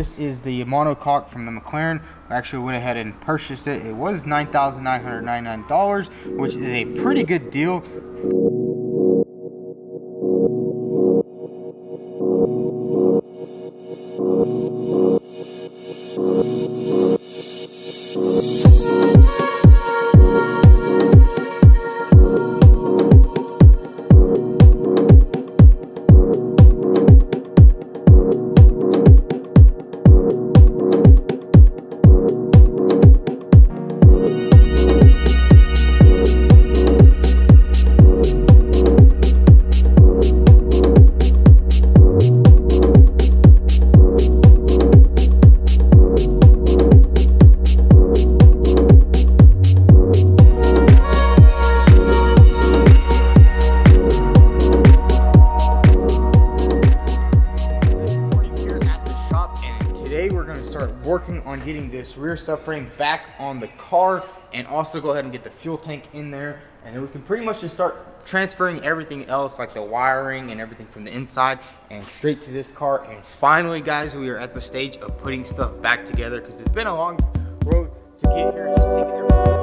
this is the monocoque from the McLaren. I actually went ahead and purchased it. It was $9,999, which is a pretty good deal. This rear subframe back on the car and also go ahead and get the fuel tank in there. And then we can pretty much just start transferring everything else like the wiring and everything from the inside and straight to this car. And finally, guys, we are at the stage of putting stuff back together because it's been a long road to get here. Just taking everything